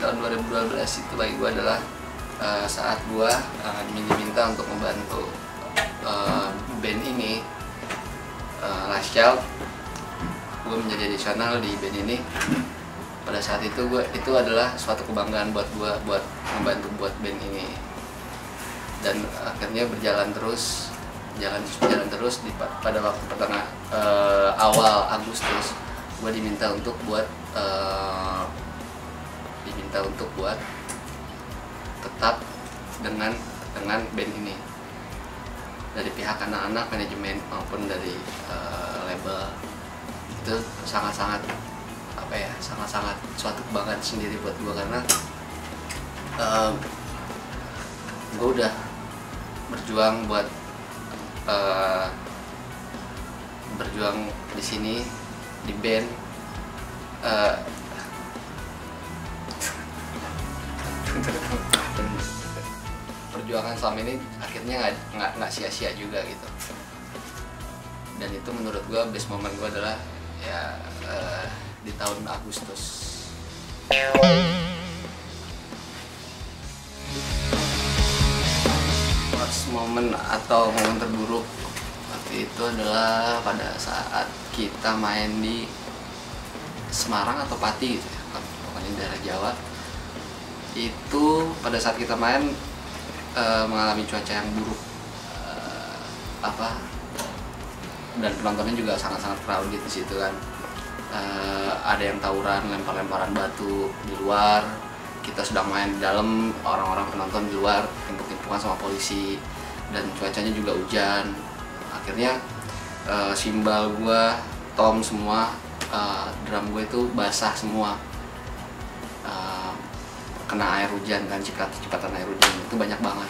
tahun 2012 itu bagi gue adalah uh, saat gue uh, diminta untuk membantu uh, band ini uh, Last Child. Gue menjadi additional di band ini. Pada saat itu gue itu adalah suatu kebanggaan buat gue buat membantu buat band ini. Dan akhirnya berjalan terus jalan terus berjalan terus di pada waktu pertengah uh, awal Agustus gue diminta untuk buat uh, diminta untuk buat tetap dengan dengan band ini. Dari pihak anak-anak manajemen maupun dari uh, label. Itu sangat-sangat apa ya sangat-sangat suatu kebanggaan sendiri buat gue karena uh, gue udah berjuang buat uh, berjuang di sini di band uh, perjuangan selama ini akhirnya nggak nggak sia-sia juga gitu. Dan itu menurut gue best moment gue adalah ya uh, di tahun Agustus. Worst moment atau momen terburuk waktu itu adalah pada saat kita main di Semarang atau Pati gitu ya pokoknya daerah Jawa. Itu pada saat kita main e, mengalami cuaca yang buruk e, apa dan penontonnya juga sangat-sangat crowded di situ kan. E, ada yang tawuran lempar-lemparan batu di luar kita sedang main di dalam orang-orang penonton di luar timpuk-timpukan sama polisi dan cuacanya juga hujan. Akhirnya e, simbal gua tom semua uh, drum gue itu basah semua. Uh, kena air hujan kan cipat cepatan air hujan itu banyak banget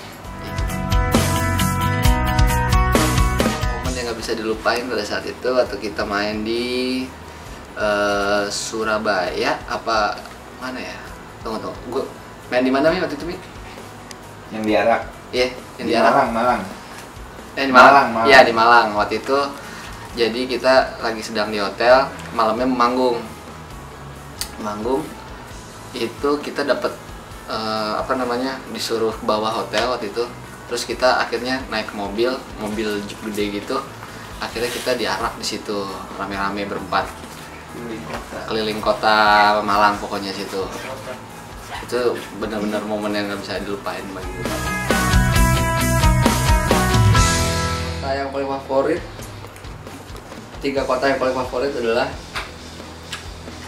momen yang nggak bisa dilupain pada saat itu waktu kita main di uh, Surabaya apa mana ya tunggu tunggu gue main di mana nih waktu itu mi yang di Arak iya yang di di Arab. Malang Malang Eh, di Malang. Malang, Malang. Iya, di Malang. Waktu itu jadi kita lagi sedang di hotel, malamnya manggung. Manggung itu kita dapat eh, apa namanya? disuruh ke bawah hotel waktu itu. Terus kita akhirnya naik mobil, mobil jeep gede gitu. Akhirnya kita diarak di situ rame-rame berempat keliling kota Malang pokoknya situ. Itu benar-benar momen yang nggak bisa dilupain bagi gue. kota yang paling favorit tiga kota yang paling favorit adalah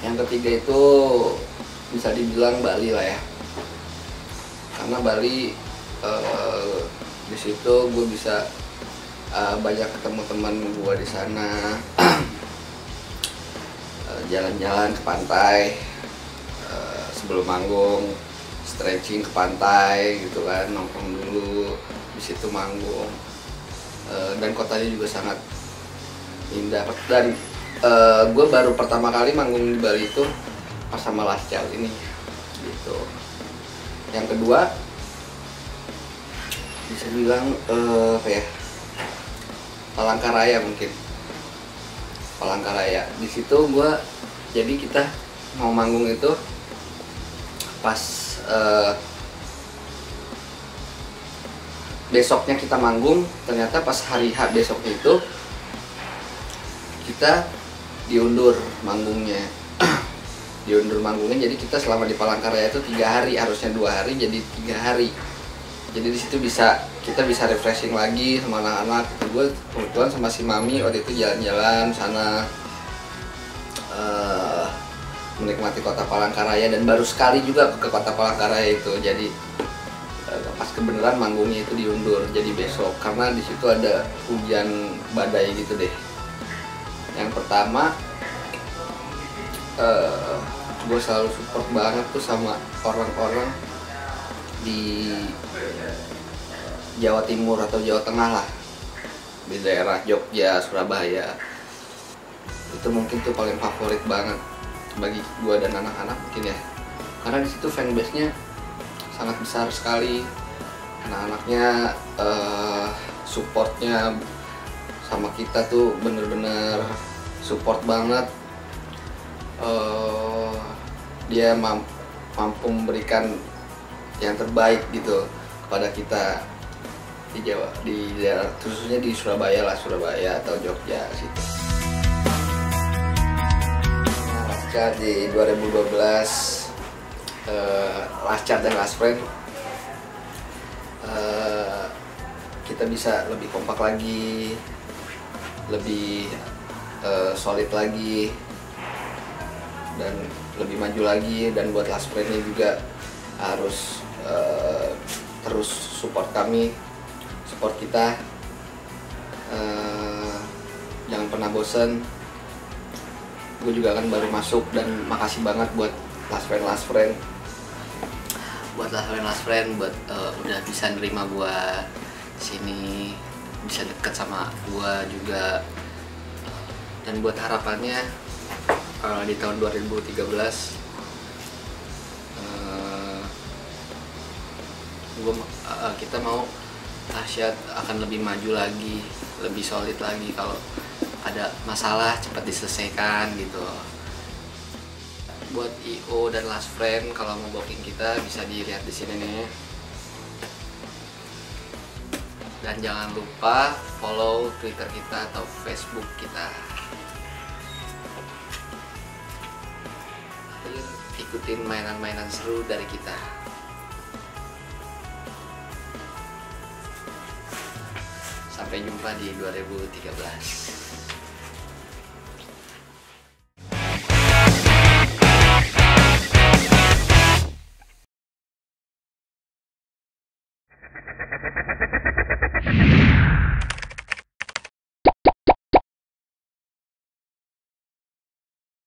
yang ketiga itu bisa dibilang Bali lah ya karena Bali eh, di situ gue bisa eh, banyak ketemu teman gue di sana. Eh, jalan-jalan ke pantai eh, sebelum manggung stretching ke pantai gitu kan nongkrong dulu di situ manggung. Eh, dan kotanya juga sangat indah. Dan gue baru pertama kali manggung di Bali itu pas sama Lascal ini gitu yang kedua bisa bilang eh, apa ya Palangkaraya mungkin. Palangkaraya. Di situ gue jadi kita mau manggung itu pas eh, besoknya kita manggung ternyata pas hari H besoknya itu kita diundur manggungnya diundur manggungnya jadi kita selama di Palangkaraya itu tiga hari harusnya dua hari jadi tiga hari. Jadi di situ bisa kita bisa refreshing lagi sama anak-anak. Gue kebetulan sama si mami waktu itu jalan-jalan sana eh, menikmati kota Palangkaraya dan baru sekali juga ke kota Palangkaraya itu. Jadi eh, pas kebenaran manggungnya itu diundur. Jadi besok karena di situ ada hujan badai gitu deh. Yang pertama eh gue selalu support banget tuh sama orang-orang di Jawa Timur atau Jawa Tengah lah. Di daerah Jogja, Surabaya. Itu mungkin tuh paling favorit banget bagi gue dan anak-anak mungkin ya. Karena di situ fanbase-nya sangat besar sekali. Anak-anaknya eh, supportnya sama kita tuh bener-bener support banget. Eh, dia mam mampu memberikan yang terbaik gitu kepada kita di Jawa di daerah khususnya di Surabaya lah Surabaya atau Jogja situ. Nah, pasca di 2012 eh, Last Chat dan Last Friend eh, kita bisa lebih kompak lagi lebih eh, solid lagi dan lebih maju lagi dan buat Last Friend-nya juga harus eh, terus support kami support kita. Eh, jangan pernah bosen. Gue juga kan baru masuk dan makasih banget buat last friend last friend. Buat last friend last friend buat eh, udah bisa nerima gue sini bisa deket sama gue juga. Dan buat harapannya eh, di tahun 2013 eh, gua, eh, kita mau Asyad akan lebih maju lagi, lebih solid lagi kalau ada masalah cepat diselesaikan gitu. Buat IO dan last friend kalau mau booking kita bisa dilihat di sini nih. Dan jangan lupa follow Twitter kita atau Facebook kita. Ikutin mainan-mainan seru dari kita. Sampai jumpa di 2013.